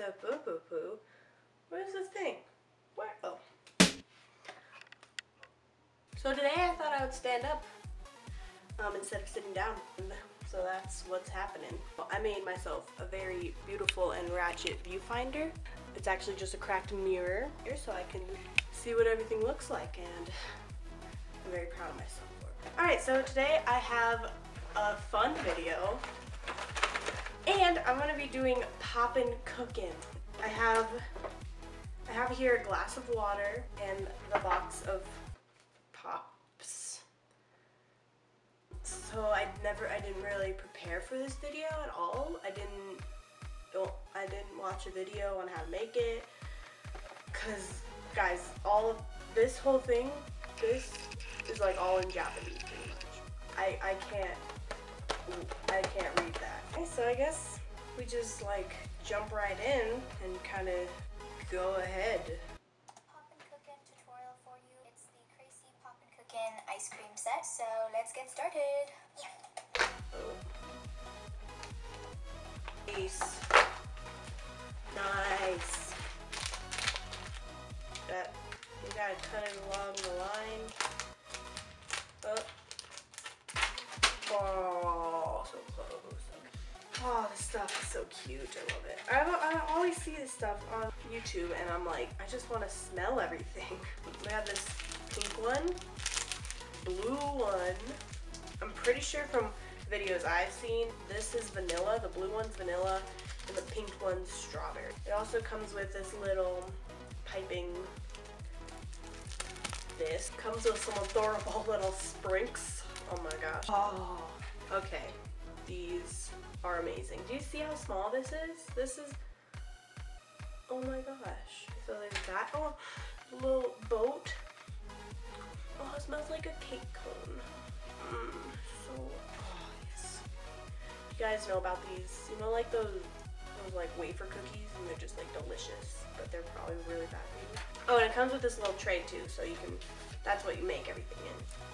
a boo boo poo. Where's this thing? Where? Oh. So today I thought I would stand up um, instead of sitting down. So that's what's happening. Well, I made myself a very beautiful and ratchet viewfinder. It's actually just a cracked mirror here so I can see what everything looks like and I'm very proud of myself for it. Alright, so today I have a fun video and I'm gonna be doing poppin' cooking. I have I have here a glass of water and the box of pops. So I never I didn't really prepare for this video at all. I didn't don't I didn't watch a video on how to make it cuz guys all of this whole thing this is like all in Japanese pretty much. I I can't I can't read that. Okay, so I guess we just like jump right in and kind of go ahead. Popin' Cookin' tutorial for you. It's the Kracie Popin' Cookin' ice cream set. So let's get started. Yeah. Oh. Nice. Nice. That you gotta cut it along the line. Oh. Okay. Oh, this stuff is so cute. I love it. I, I always see this stuff on YouTube and I'm like, I just want to smell everything. We have this pink one, blue one. I'm pretty sure from videos I've seen, this is vanilla, the blue one's vanilla, and the pink one's strawberry. It also comes with this little piping this. Comes with some adorable little sprinks. Oh my gosh. Oh, okay. These are amazing. Do you see how small this is? This is, oh my gosh. So there's that. Oh, little boat. Oh, it smells like a cake cone. Mm, so, oh yes. You guys know about these, you know like those, those like wafer cookies and they're just like delicious, but they're probably really bad for you. Oh, and it comes with this little tray too, so you can, that's what you make everything in.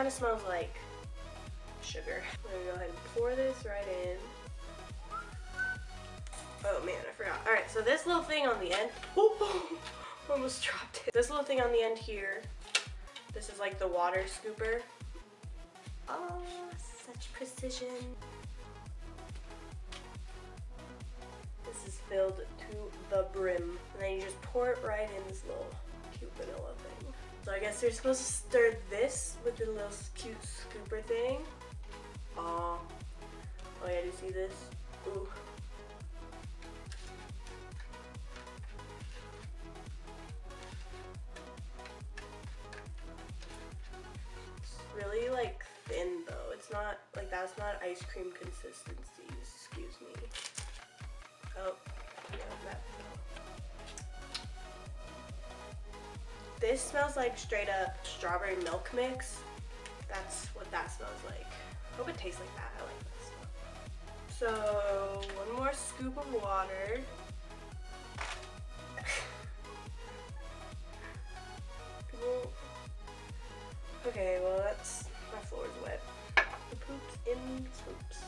Kind of smells like sugar. I'm gonna go ahead and pour this right in. Oh man, I forgot. Alright, so this little thing on the end, oh, almost dropped it. This little thing on the end here, this is like the water scooper. Oh, such precision. This is filled to the brim. And then you just pour it right in this little. So I guess you're supposed to stir this with the little cute scooper thing. Oh, Oh yeah, do you see this? Ooh. It's really like thin though. It's not like that's not ice cream consistency. This smells like straight up strawberry milk mix. That's what that smells like. Hope it tastes like that. I like that. So one more scoop of water. okay, well that's my floor is wet. The poop's in swoops.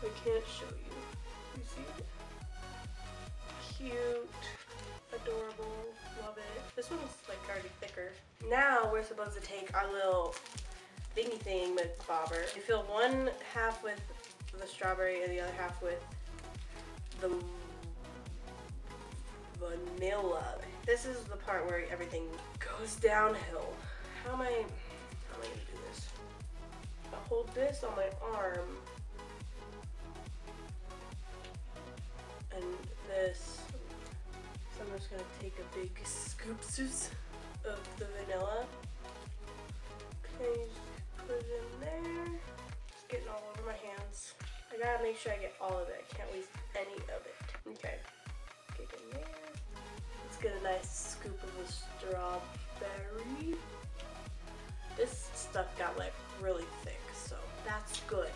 I can't show you. You see it? Cute, adorable, love it. This one's. Now we're supposed to take our little thingy thing with bobber. You fill one half with the strawberry and the other half with the vanilla. This is the part where everything goes downhill. How am I, how am I gonna do this? I hold this on my arm and this. So I'm just gonna take a big scoop of the vanilla. Okay, put it in there. It's getting all over my hands. I gotta make sure I get all of it. I can't waste any of it. Okay, get in there. Let's get a nice scoop of the strawberry. This stuff got like really thick, so that's good.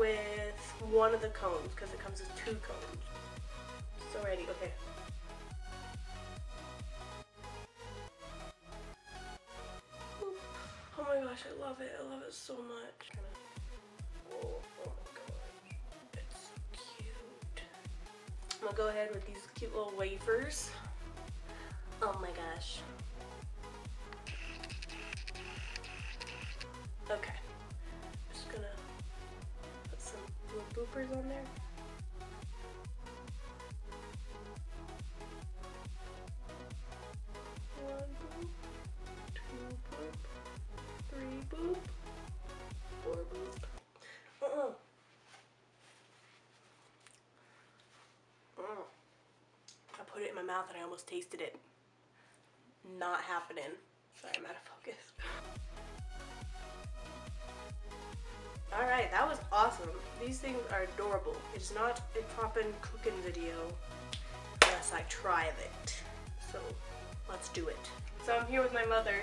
With one of the cones because it comes with two cones. So ready, okay. Oh my gosh, I love it. I love it so much. Oh, oh. I'm gonna go ahead with these cute little wafers. Oh my gosh. On there. One boop, two boop, three boop, four boop. Mm. I put it in my mouth and I almost tasted it. Not happening. Sorry, I'm out of focus. Alright, that was awesome. These things are adorable. It's not a poppin' cooking video unless I try it. So let's do it. So I'm here with my mother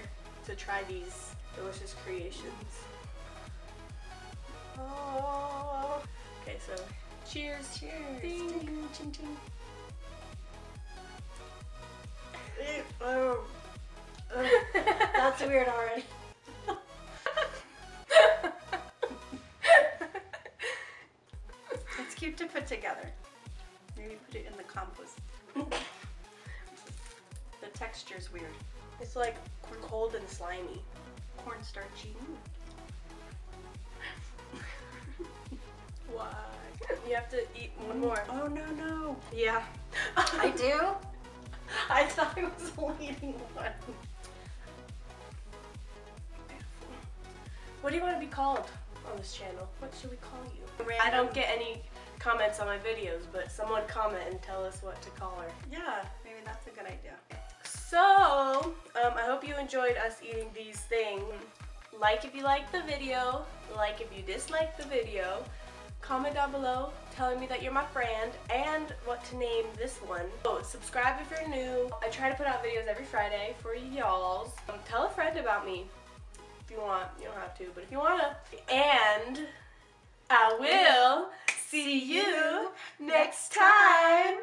to try these delicious creations. Oh. Okay, so cheers. Cheers. Ding. Ding, ching, ching. Um, uh, That's weird already. to put together. Maybe put it in the compost. the texture's weird. it's like cold and slimy. Cornstarchy. Why? You have to eat one more. Oh no no. Yeah. I do? I thought I was only eating one. What do you want to be called on this channel? What should we call you? I don't get any comments on my videos, but someone comment and tell us what to call her. Yeah, maybe that's a good idea. So, um, I hope you enjoyed us eating these things. Like if you liked the video, like if you disliked the video. Comment down below telling me that you're my friend and what to name this one. Oh, subscribe if you're new. I try to put out videos every Friday for y'alls. Um, tell a friend about me if you want. You don't have to, but if you wanna. And I will See you next time.